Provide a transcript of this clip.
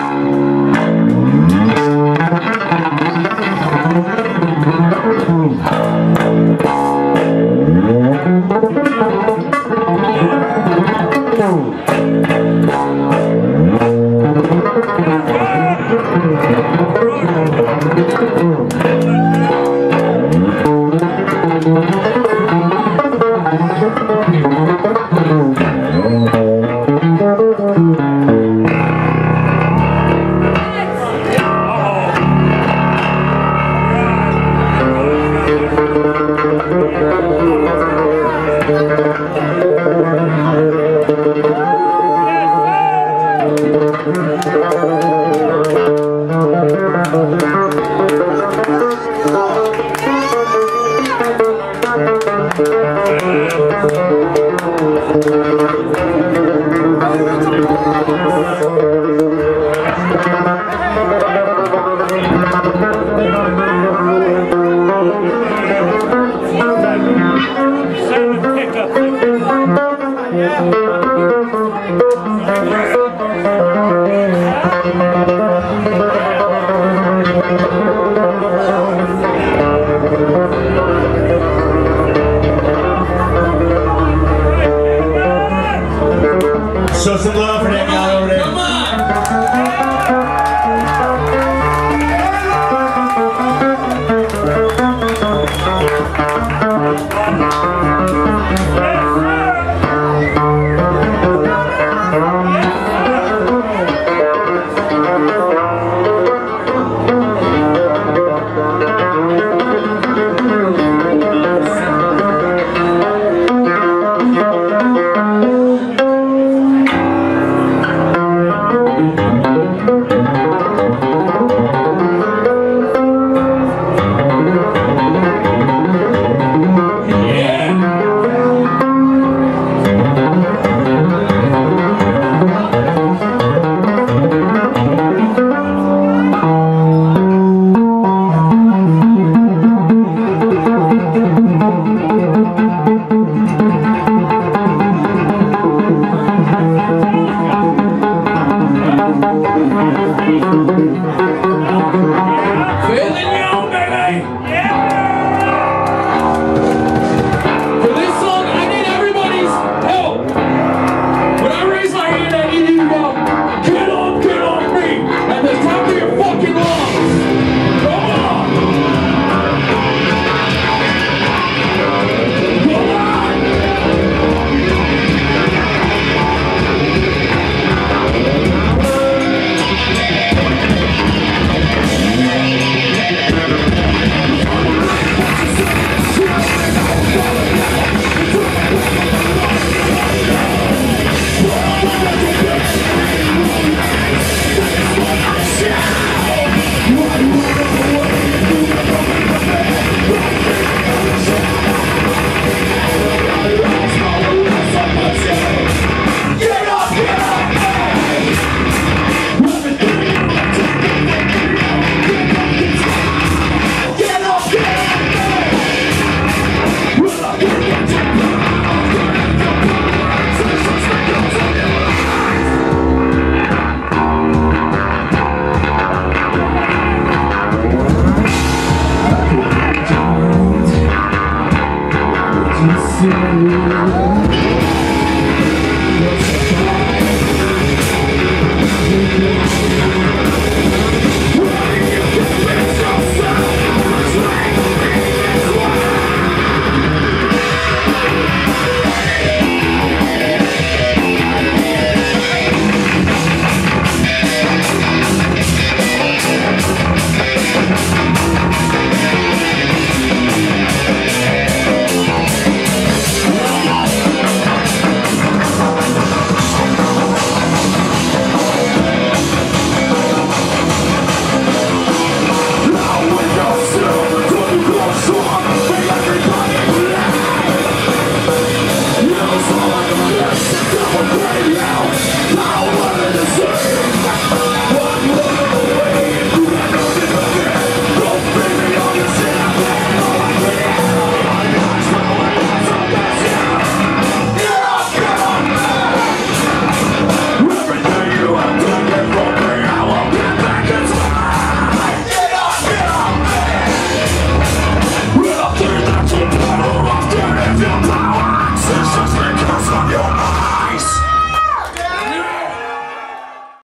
Thank you. Some love